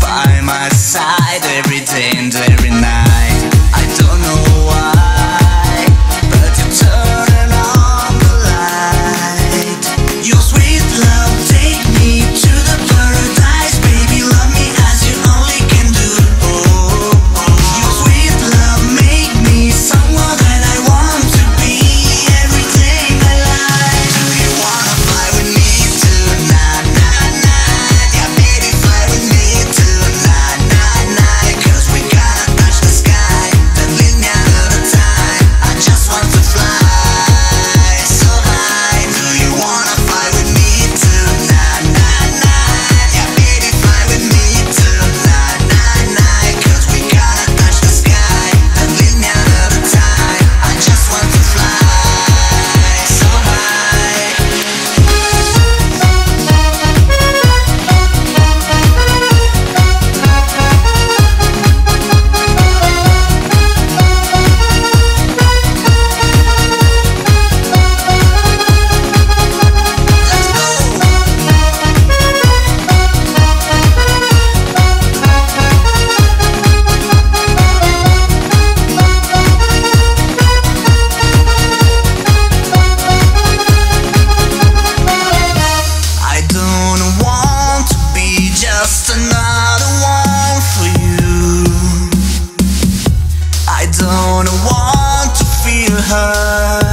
by my side every day and day. don't want to feel hurt.